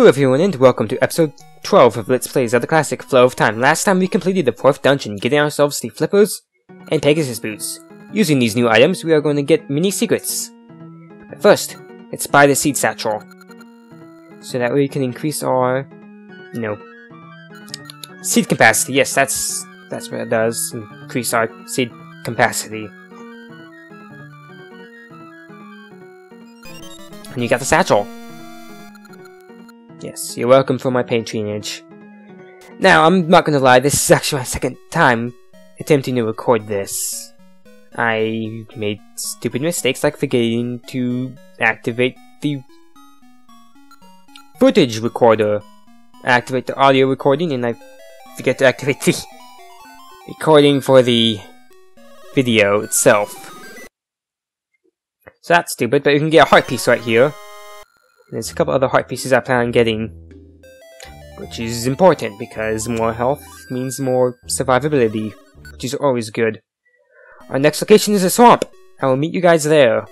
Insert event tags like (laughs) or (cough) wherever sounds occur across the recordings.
Hello everyone and welcome to episode 12 of Let's Play Zelda Classic Flow of Time. Last time we completed the 4th dungeon, getting ourselves the flippers and Pegasus boots. Using these new items, we are going to get mini secrets. But first, let's buy the seed satchel. So that way we can increase our, know, seed capacity. Yes, that's that's what it does. Increase our seed capacity. And you got the satchel. Yes, you're welcome for my patronage. Now, I'm not gonna lie, this is actually my second time attempting to record this. I made stupid mistakes like forgetting to activate the footage recorder. Activate the audio recording and I forget to activate the (laughs) recording for the video itself. So that's stupid, but you can get a heart piece right here. There's a couple other heart pieces I plan on getting. Which is important, because more health means more survivability, which is always good. Our next location is a swamp. I will meet you guys there.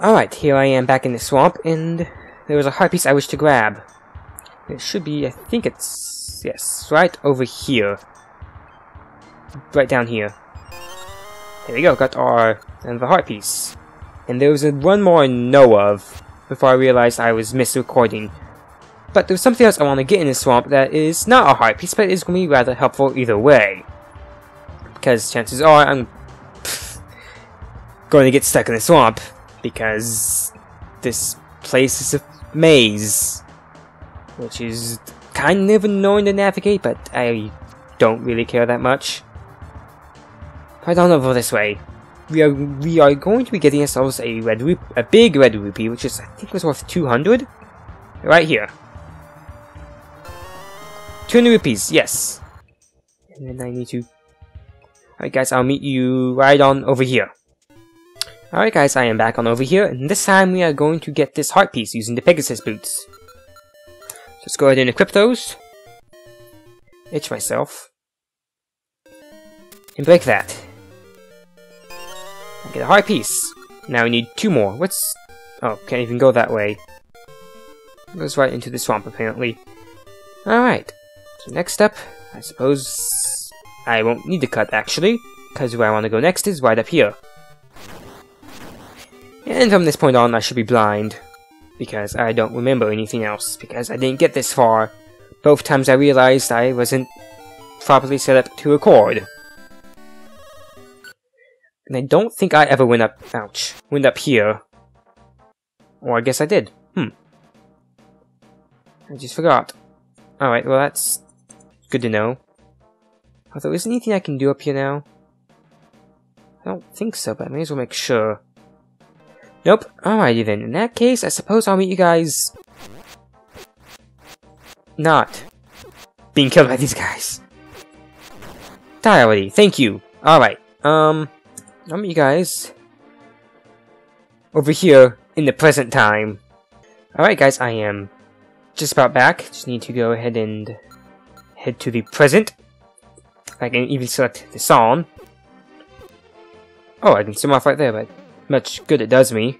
Alright, here I am back in the swamp, and there was a heart piece I wish to grab. It should be, I think it's, yes, right over here. Right down here. There we go, got our, and the heart piece. And there was one more I know of, before I realized I was misrecording. But there's something else I want to get in the swamp that is not a heart piece, but is going to be rather helpful either way. Because chances are I'm going to get stuck in the swamp, because this place is a maze. Which is kind of annoying to navigate, but I don't really care that much. Right on over this way we are we are going to be getting ourselves a red rupee, a big red rupee, which is I think was worth 200, right here. 200 rupees, yes. And then I need to. Alright, guys, I'll meet you right on over here. Alright, guys, I am back on over here, and this time we are going to get this heart piece using the Pegasus boots. Let's go ahead and equip those. Itch myself. And break that. Get a heart piece. Now we need two more. What's... Oh, can't even go that way. It goes right into the swamp, apparently. Alright. So next up, I suppose... I won't need to cut, actually. Because where I want to go next is right up here. And from this point on, I should be blind. Because I don't remember anything else. Because I didn't get this far. Both times I realized I wasn't properly set up to record. And I don't think I ever went up- ouch. Went up here. Or I guess I did. Hmm. I just forgot. Alright, well that's good to know. Although, is there anything I can do up here now? I don't think so, but I may as well make sure. Nope. Alrighty then. In that case, I suppose I'll meet you guys... Not being killed by these guys. Die already. Thank you. Alright. Um... Meet you guys over here in the present time. Alright guys, I am just about back. Just need to go ahead and head to the present. I can even select the song. Oh, I can zoom off right there, but much good it does me.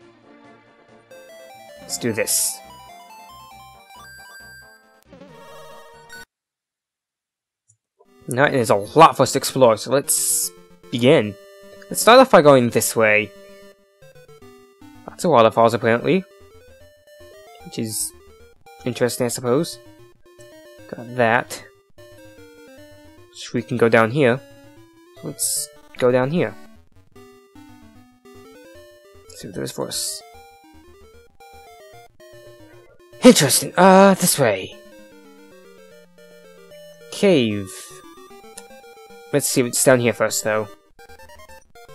Let's do this. Now, there's a lot for us to explore, so let's begin. Let's start off by going this way. That's a waterfalls, apparently. Which is interesting, I suppose. Got that. So we can go down here. Let's go down here. Let's see what there's for us. Interesting. Uh, this way. Cave. Let's see what's down here first, though.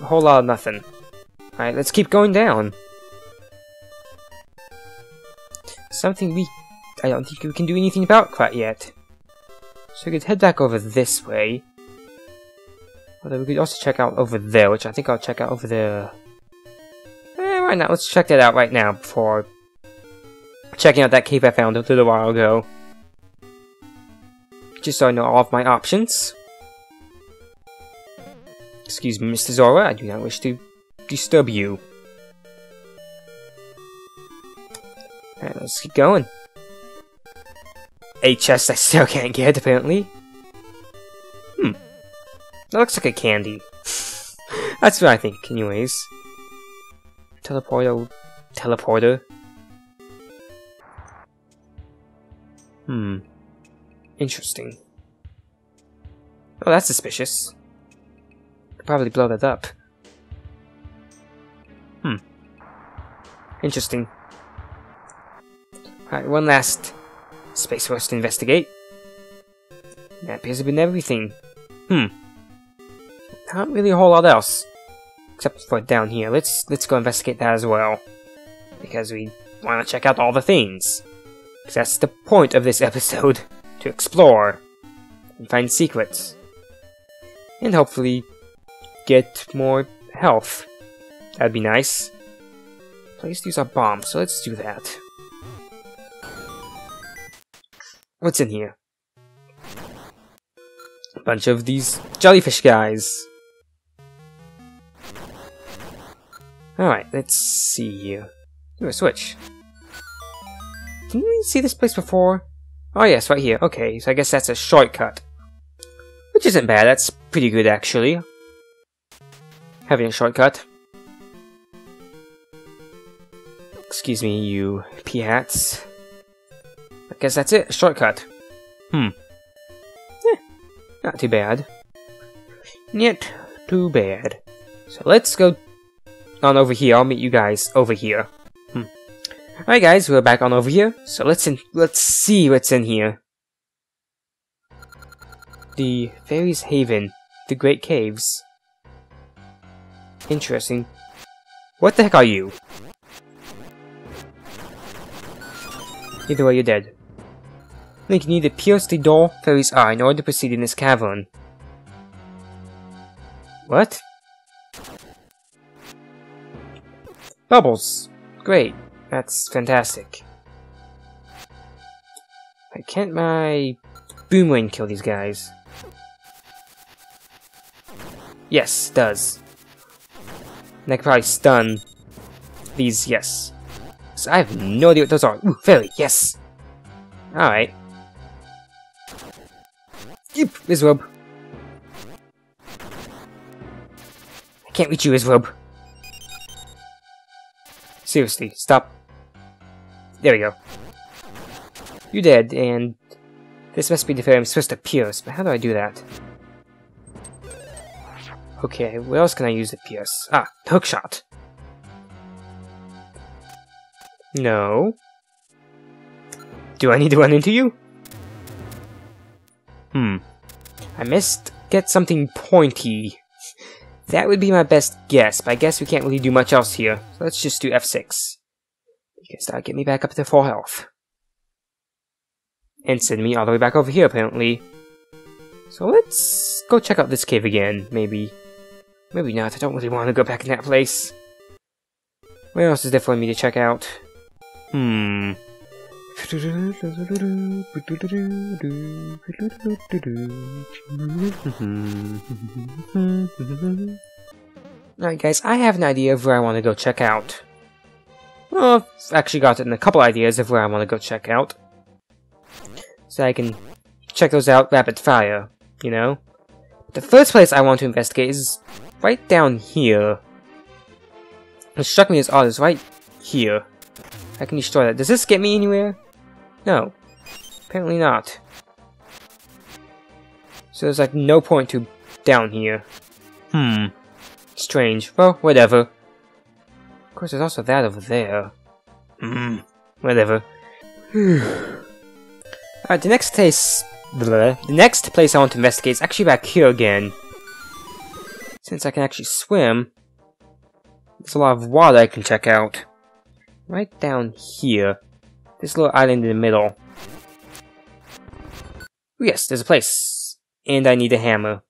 Whole lot of nothing. Alright, let's keep going down. Something we... I don't think we can do anything about quite yet. So we could head back over this way. Although we could also check out over there, which I think I'll check out over there. Eh, why not? Let's check that out right now before checking out that cave I found a little while ago. Just so I know all of my options. Excuse me, Mr. Zora, I do not wish to disturb you. Alright, let's keep going. a chest I still (laughs) can't get, apparently. Hmm. That looks like a candy. (laughs) That's what I think, anyways. Teleporter... Teleporter. Hmm. Interesting. Oh, that's suspicious. Could probably blow that up. Hmm. Interesting. Alright, one last space for us to investigate. That appears to be everything. Hmm. Not really a whole lot else. Except for down here. Let's let's go investigate that as well. Because we want to check out all the things. Because that's the point of this (laughs) episode. To explore. And find secrets. And hopefully get more health. That'd be nice. Please use our bomb, so let's do that. What's in here? A bunch of these jellyfish guys. Alright, let's see here. Ooh, a switch. Didn't we see this place before? Oh yes, right here. Okay, so I guess that's a shortcut. Which isn't bad, that's pretty good actually. Having a shortcut. Excuse me, you peahats. I guess that's it, a shortcut. Hmm. Eh, not too bad. Not too bad. So let's go on over here. I'll meet you guys over here. Hmm. Alright guys, we're back on over here. So let's in let's see what's in here. The Fairy's Haven. The Great Caves. Interesting. What the heck are you? Either way, you're dead. Link, you need to pierce the door Fairy's eye in order to proceed in this cavern. What? Bubbles! Great. That's fantastic. I can't my boomerang kill these guys? Yes, does. And I could probably stun these, yes. So I have no idea what those are. Ooh, fairy, yes! Alright. Yep, Isrobe. I can't reach you, Isrobe. Seriously, stop. There we go. You're dead, and this must be the fairy I'm supposed to pierce, but how do I do that? Okay, what else can I use the pierce? Ah, hookshot. No. Do I need to run into you? Hmm. I must get something pointy. That would be my best guess, but I guess we can't really do much else here. So let's just do F6. Because that'll get me back up to full health. And send me all the way back over here, apparently. So let's go check out this cave again, maybe. Maybe not, I don't really want to go back in that place. Where else is there for me to check out? Hmm. (laughs) Alright guys, I have an idea of where I want to go check out. Well, I've actually gotten a couple ideas of where I want to go check out. So I can check those out rapid fire, you know? The first place I want to investigate is right down here. What struck me as odd is right here. I can destroy that. Does this get me anywhere? No. Apparently not. So there's like no point to down here. Hmm. Strange. Well, whatever. Of course, there's also that over there. Hmm. Whatever. (sighs) Alright, the next place... The next place I want to investigate is actually back here again. Since I can actually swim, there's a lot of water I can check out. Right down here. This little island in the middle. Yes, there's a place. And I need a hammer.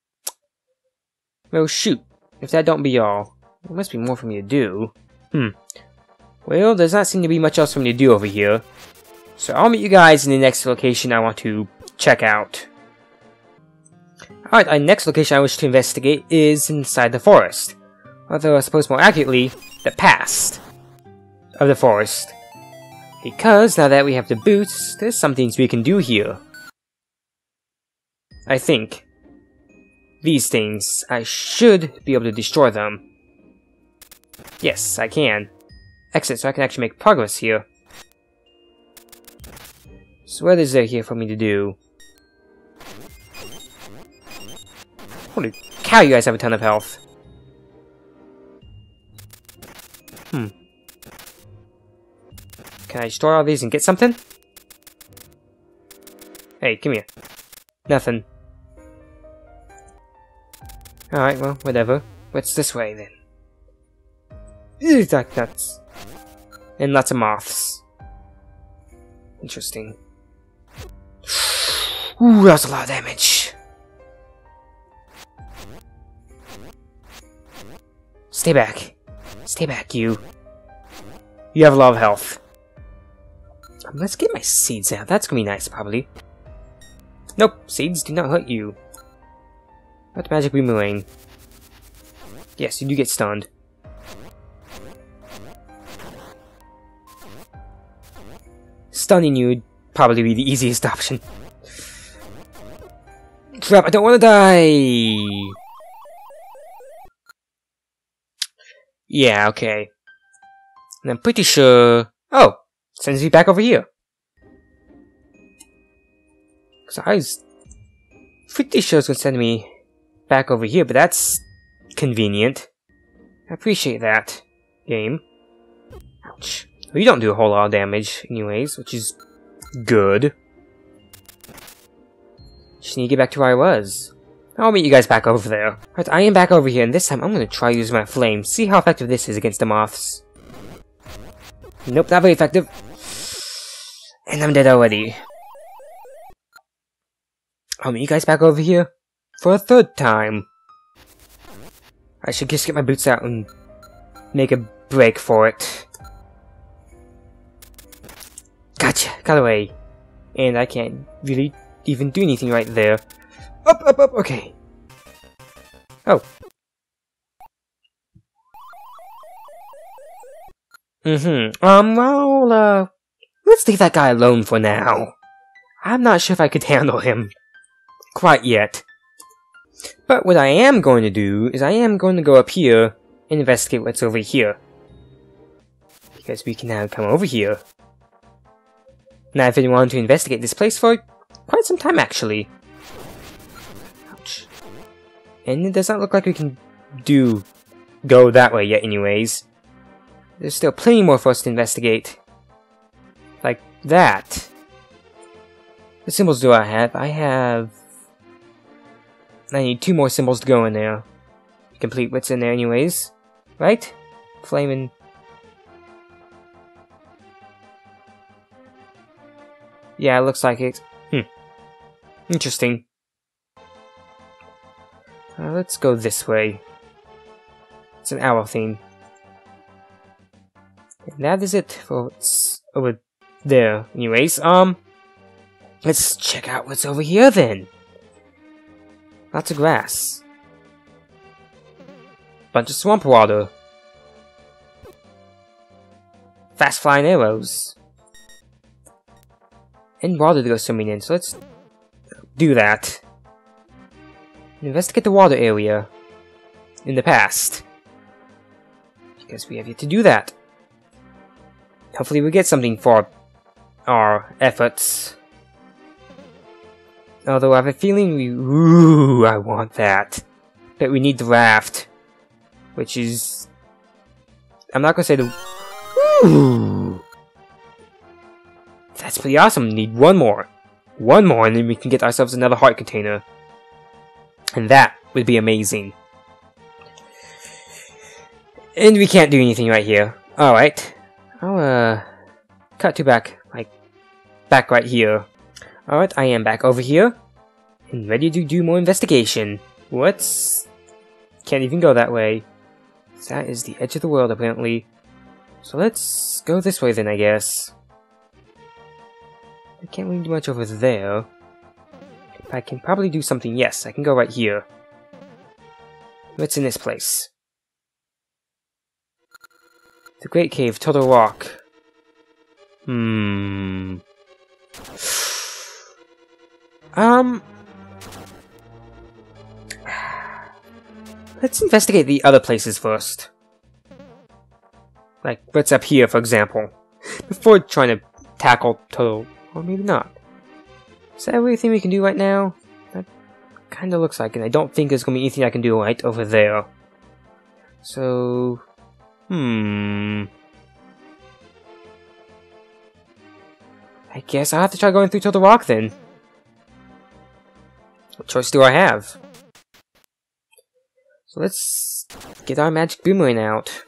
Well, shoot. If that don't be all, there must be more for me to do. Hmm. Well, there's not seem to be much else for me to do over here. So I'll meet you guys in the next location I want to check out. Alright, our next location I wish to investigate is inside the forest. Although I suppose more accurately, the past of the forest. Because now that we have the boots, there's some things we can do here. I think. These things, I should be able to destroy them. Yes, I can. Exit so I can actually make progress here. So what is there here for me to do? Holy cow, you guys have a ton of health. Hmm. Can I destroy all these and get something? Hey, come here. Nothing. Alright, well, whatever. What's this way, then? Ew, that nuts. And lots of moths. Interesting. (sighs) Ooh, that's a lot of damage. Stay back. Stay back, you. You have a lot of health. Let's get my seeds out. That's gonna be nice, probably. Nope, seeds do not hurt you. What magic boomerang? Yes, you do get stunned. Stunning you would probably be the (laughs) easiest option. Crap, I don't want to die! Yeah, okay. And I'm pretty sure... Oh! Sends me back over here. Because I was pretty sure it's going to send me back over here, but that's convenient. I appreciate that, game. Ouch. Well, you don't do a whole lot of damage anyways, which is good. Just need to get back to where I was. I'll meet you guys back over there. Alright, I am back over here, and this time I'm gonna try using my flame. See how effective this is against the moths. Nope, not very effective. And I'm dead already. I'll meet you guys back over here for a third time. I should just get my boots out and make a break for it. Gotcha, got away. And I can't really even do anything right there. Up, up, up, okay. Oh. Mm-hmm. Um, well, uh, let's leave that guy alone for now. I'm not sure if I could handle him. Quite yet. But what I am going to do is I am going to go up here and investigate what's over here. Because we can now come over here. Now I've been wanting to investigate this place for quite some time actually. And it does not look like we can do go that way yet anyways. There's still plenty more for us to investigate. Like that. What symbols do I have? I have... I need two more symbols to go in there. Complete what's in there anyways. Right? Flaming... Yeah, it looks like it. Hmm. Interesting. Uh, let's go this way. It's an owl theme. And that is it for what's over there. Anyways, um... Let's check out what's over here then. Lots of grass. Bunch of swamp water. Fast flying arrows. And water to go swimming in, so let's do that. Investigate the water area in the past. Because we have yet to do that. Hopefully we get something for our efforts. Although I have a feeling we... Ooh, I want that. But we need the raft. Which is... I'm not gonna say the... Ooh! That's pretty awesome. Need one more. One more and then we can get ourselves another heart container. And that would be amazing. And we can't do anything right here. Alright. I'll, uh... Cut to back, like, back right here. Alright, I am back over here. And ready to do more investigation. What's... Can't even go that way. That is the edge of the world, apparently. So let's go this way then, I guess. I can't really do much over there. I can probably do something. Yes, I can go right here. What's in this place? The Great Cave, Total Rock. Hmm. (sighs) Um. (sighs) Let's investigate the other places first. Like, what's up here, for example. Before trying to tackle Total. Or maybe not. Is that everything we can do right now? That kinda looks like it. I don't think there's gonna be anything I can do right over there. So... Hmm... I guess I'll have to try going through Total Rock then. What choice do I have? So let's get our magic boomerang out.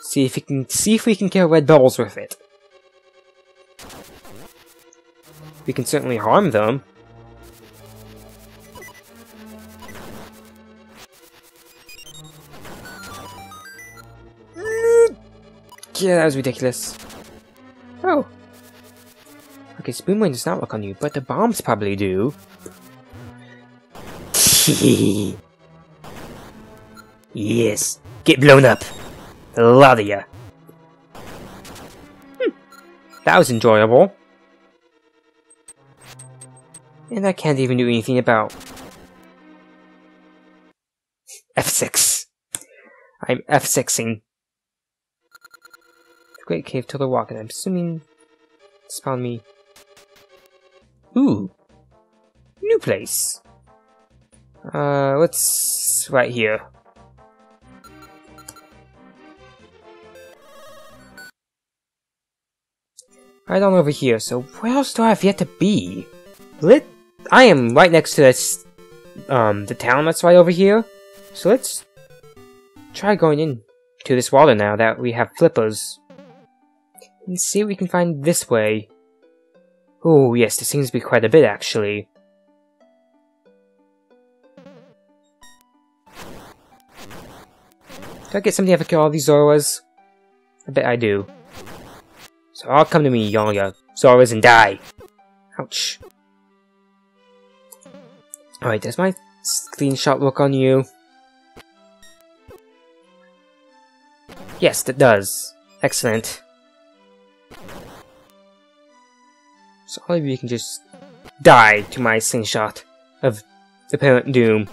See if we can see if we can kill red bubbles with it. We can certainly harm them. Yeah, that was ridiculous. Oh. Okay, Spoonman does not work on you, but the bombs probably do. (laughs) yes. Get blown up. A lot of ya. Hmm. That was enjoyable. And I can't even do anything about F6. I'm F6ing. The Great Cave to the Rock, and I'm assuming spawn me. Ooh. New place. Uh, what's right here? Right on over here, so where else do I have yet to be? Lit I am right next to this, um, the town that's right over here. So let's try going in to this water now that we have flippers. And see what we can find this way. Oh yes, there seems to be quite a bit actually. Do I get something I kill all these Zoras? I bet I do. So all come to me, y'all, ya Zoras, and die! Ouch. Alright, does my screenshot look on you? Yes, it does. Excellent. So all of you can just die to my slingshot of apparent doom.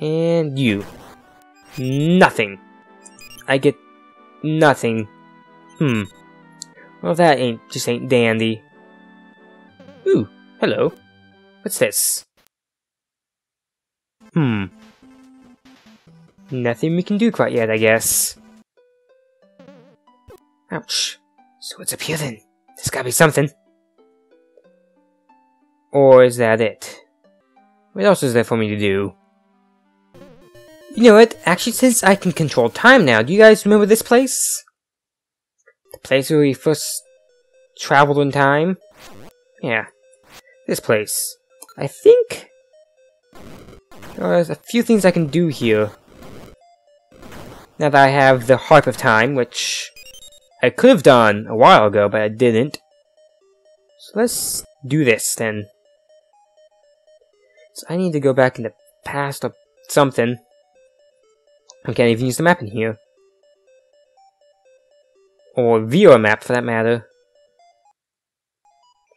And you. Nothing. I get nothing. Hmm. Well, that ain't just ain't dandy. Ooh, hello. What's this? Hmm. Nothing we can do quite yet, I guess. Ouch. So what's up here then? There's gotta be something. Or is that it? What else is there for me to do? You know what? Actually, since I can control time now, do you guys remember this place? The place where we first traveled in time? Yeah. This place. I think there's a few things I can do here. Now that I have the Harp of Time, which I could have done a while ago, but I didn't. So let's do this then. So I need to go back in the past or something. I can't even use the map in here. Or view a map for that matter.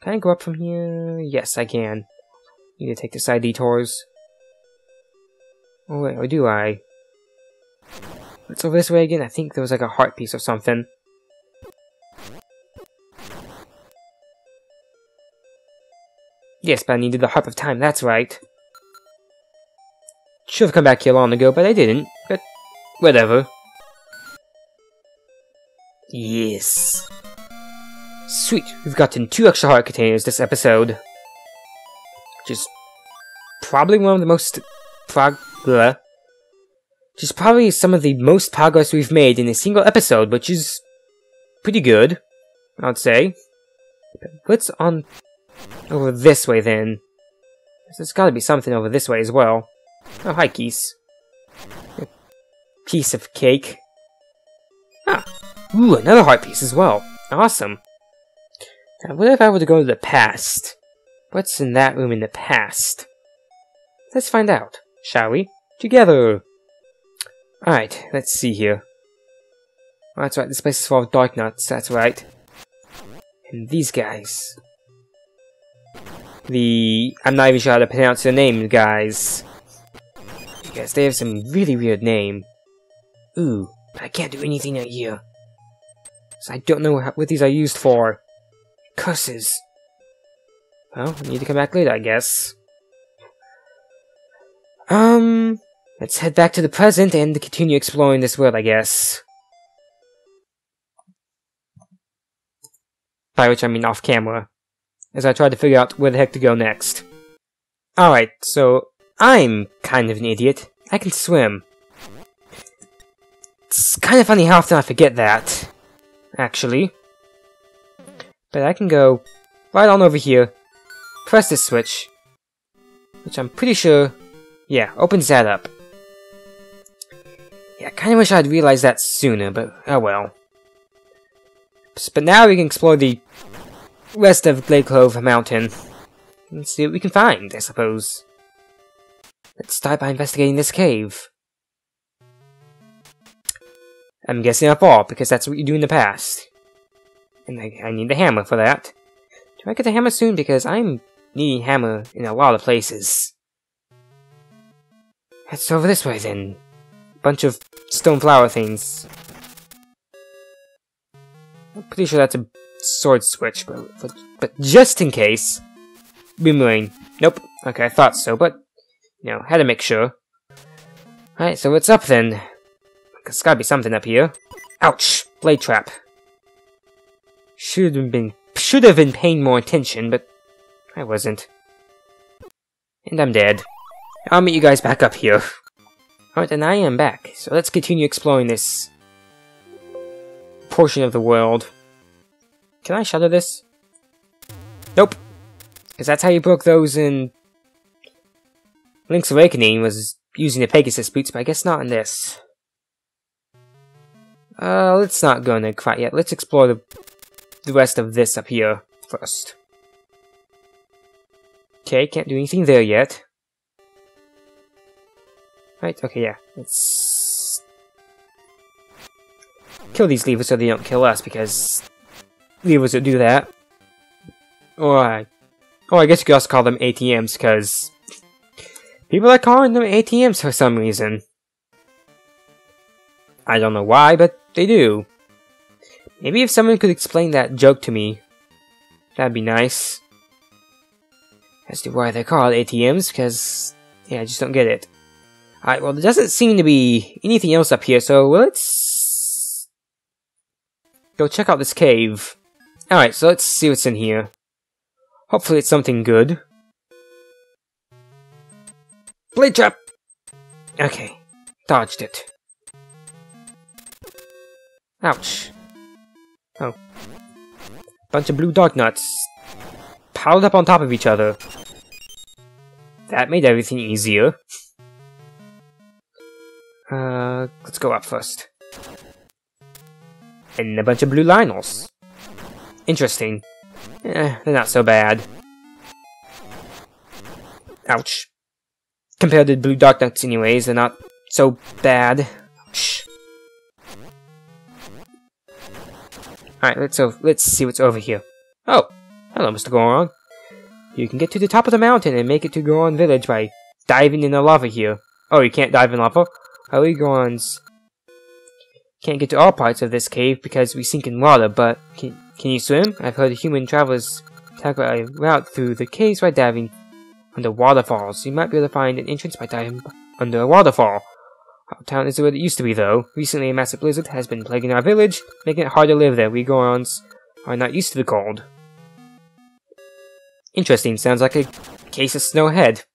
Can I go up from here? Yes, I can. Need to take the side detours. Oh wait, or do I? Let's over this way again. I think there was like a heart piece or something. Yes, but I needed the Harp of Time, that's right. Should have come back here long ago, but I didn't. But, whatever. Yes. Sweet, we've gotten two extra heart containers this episode which is probably one of the most prog is probably some of the most progress we've made in a single episode, which is pretty good, I'd say. what's on over this way then? There's gotta be something over this way as well. Oh, hi. A piece of cake. Ah, ooh, another heart piece as well. Awesome. Now, what if I were to go to the past? What's in that room in the past? Let's find out, shall we? Together! Alright, let's see here. That's right, this place is full of dark Darknuts, that's right. And these guys. The... I'm not even sure how to pronounce their name, guys. Because they have some really weird name. Ooh, I can't do anything out here. So I don't know what these are used for. Curses. Well, I need to come back later, I guess. Um, let's head back to the present and continue exploring this world, I guess. By which I mean off camera. As I try to figure out where the heck to go next. Alright, so I'm kind of an idiot. I can swim. It's kind of funny how often I forget that, actually. But I can go right on over here, press this switch, which I'm pretty sure, yeah, opens that up. Yeah, I kinda wish I'd realized that sooner, but oh well. But now we can explore the rest of Glade Cove Mountain and see what we can find, I suppose. Let's start by investigating this cave. I'm guessing I fall, because that's what you do in the past. And I, I need the hammer for that. Do I get the hammer soon? Because I'm needing hammer in a lot of places. Let's over this way then. Bunch of stone flower things. I'm pretty sure that's a sword switch, but, but, but just in case. Boomerang. Nope. Okay, I thought so, but, you know, had to make sure. Alright, so what's up then? There's gotta be something up here. Ouch! Blade trap. Should have been should have been paying more attention, but I wasn't. And I'm dead. I'll meet you guys back up here. Alright, and I am back. So let's continue exploring this portion of the world. Can I shutter this? Nope. Because that's how you broke those in Link's Awakening was using the Pegasus boots, but I guess not in this. Uh, let's not go into quite yet. Let's explore the, the rest of this up here first. Okay, can't do anything there yet. Right, okay, yeah. Let's kill these levers so they don't kill us, because levers will do that. Or, I, or I guess you could also call them ATMs, because people are calling them ATMs for some reason. I don't know why, but they do. Maybe if someone could explain that joke to me, that'd be nice. As to why they're called ATMs, because, yeah, I just don't get it. Alright, well, there doesn't seem to be anything else up here, so let's... Go check out this cave. Alright, so let's see what's in here. Hopefully it's something good. Blade trap! Okay, dodged it. Ouch. Oh. Bunch of blue Darknuts. Piled up on top of each other. That made everything easier. Uh, let's go up first. And a bunch of blue Lynels. Interesting. Eh, they're not so bad. Ouch. Compared to blue Darknuts anyways, they're not so bad. Alright, let's let's see what's over here. Oh, hello, Mr. Goron. You can get to the top of the mountain and make it to Goron Village by diving in the lava here. Oh, you can't dive in lava? Gorons can't get to all parts of this cave because we sink in water, but can, can you swim? I've heard human travelers tackle a route through the caves by diving under waterfalls. You might be able to find an entrance by diving under a waterfall. Our town isn't what it used to be, though. Recently, a massive blizzard has been plaguing our village, making it hard to live there. We Gorons are not used to the cold. Interesting. Sounds like a case of Snowhead.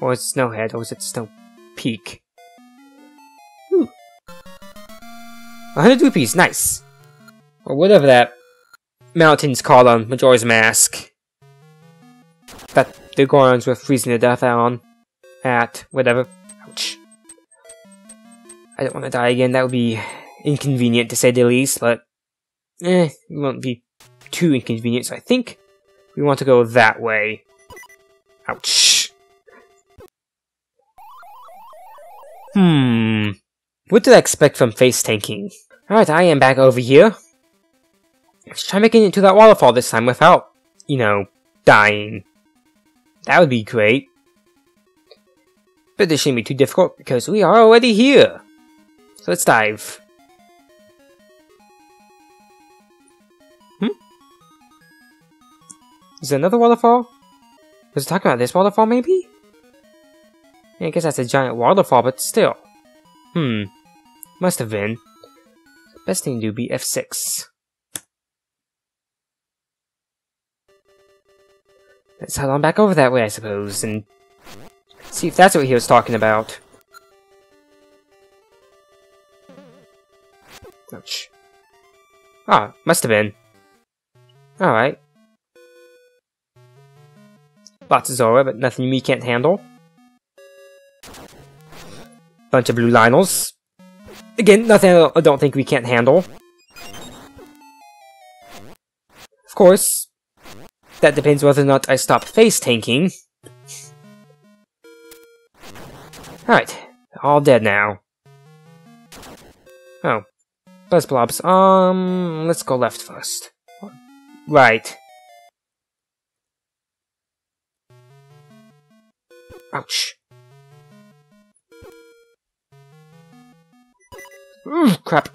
Or is it Snowhead, or is it Snow Peak? Ooh. 100 rupees, nice! Or whatever that mountain's called on Majora's Mask. That the Gorons were freezing to death on. At, whatever. Ouch. I don't want to die again, that would be inconvenient to say the least, but eh, it won't be too inconvenient, so I think we want to go that way. Ouch. Hmm. What did I expect from face tanking? Alright, I am back over here. Let's try making it to that waterfall this time without, you know, dying. That would be great. But this shouldn't be too difficult because we are already here. So let's dive. Is there another waterfall? Was it talking about this waterfall maybe? Yeah, I guess that's a giant waterfall, but still. Hmm. Must have been. Best thing to do be F6. Let's head on back over that way, I suppose, and see if that's what he was talking about. Ouch. Ah, must have been. Alright. Lots of Zora, but nothing me can't handle. Bunch of blue Lynels. Again, nothing I don't think we can't handle. Of course, that depends whether or not I stop face tanking. Alright, all dead now. Oh. Buzz blobs. Um, let's go left first. Right. Ouch. Ooh, crap.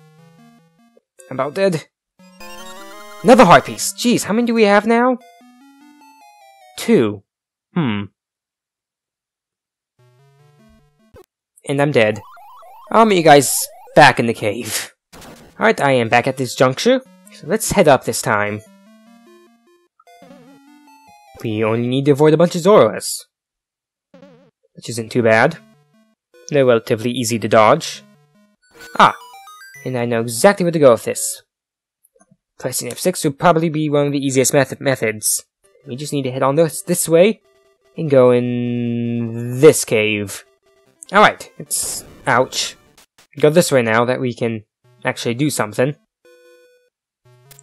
I'm about dead. Another heart piece. Jeez, how many do we have now? Two. Hmm. And I'm dead. I'll meet you guys back in the cave. Alright, I am back at this juncture. So let's head up this time. We only need to avoid a bunch of Zoras. Which isn't too bad. They're relatively easy to dodge. Ah, and I know exactly where to go with this. Pressing F6 would probably be one of the easiest method methods. We just need to head on this, this way, and go in this cave. Alright, it's... ouch. Go this way now that we can actually do something.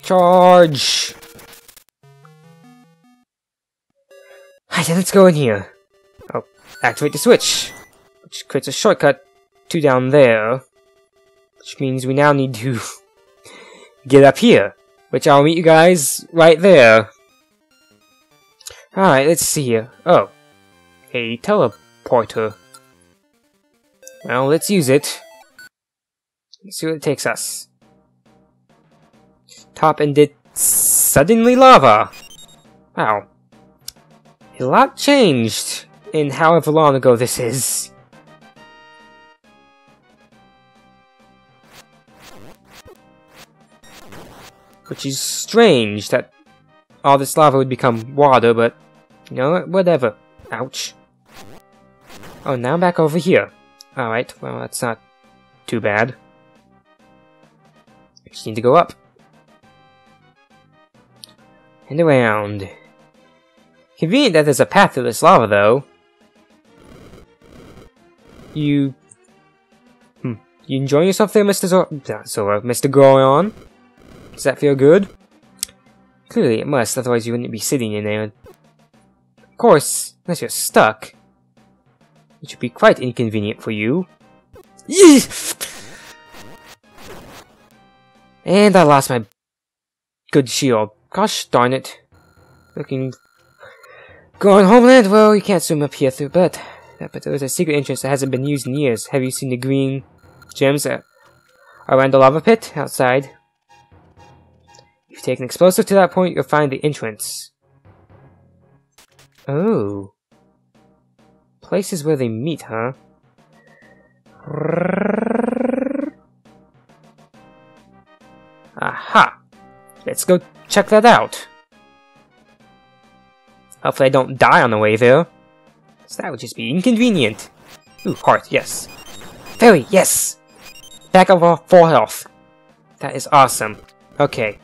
Charge! Alright, let's go in here. Activate the switch, which creates a shortcut to down there. Which means we now need to (laughs) get up here. Which I'll meet you guys right there. Alright, let's see here. Oh. A teleporter. Well, let's use it. Let's see what it takes us. Top it suddenly lava. Wow. A lot changed in however long ago this is. Which is strange that all this lava would become water, but, you know, whatever. Ouch. Oh, now I'm back over here. Alright, well, that's not too bad. I just need to go up. And around. Convenient that there's a path to this lava, though. You... Hmm. You enjoying yourself there, Mr. Zor... Zora, Mr. Goron? Does that feel good? Clearly it must, otherwise you wouldn't be sitting in there. Of course, unless you're stuck. Which would be quite inconvenient for you. And I lost my good shield. Gosh darn it. Looking... Going homeland? Well, you can't swim up here through, but... But there's a secret entrance that hasn't been used in years. Have you seen the green gems uh, around the lava pit outside? If you take an explosive to that point, you'll find the entrance. Oh. Places where they meet, huh? Aha! Let's go check that out. Hopefully I don't die on the way there. So that would just be inconvenient. Ooh, heart, yes. Fairy, yes! Back over full health. That is awesome. Okay.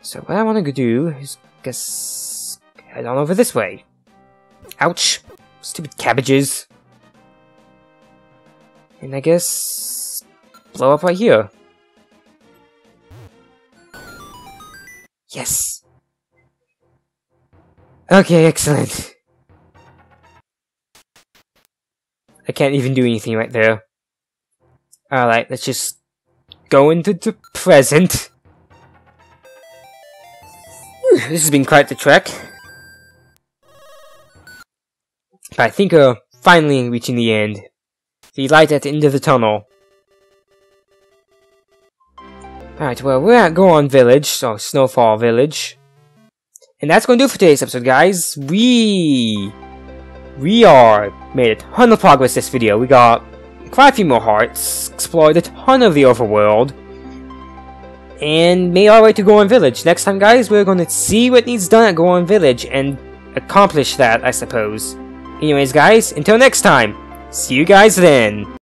So what I want to do is guess head on over this way. Ouch! Stupid cabbages. And I guess blow up right here. Yes. Okay, excellent. I can't even do anything right there. Alright, let's just go into the present. (sighs) This has been quite the trek. I think we're finally reaching the end. The light at the end of the tunnel. Alright, well, we're at Goron Village, so Snowfall Village. And that's going to do it for today's episode, guys. We... We are... made a ton of progress this video. We got quite a few more hearts, explored a ton of the overworld, and made our way to Goron Village. Next time, guys, we're going to see what needs done at Goron Village and accomplish that, I suppose. Anyways, guys, until next time, see you guys then.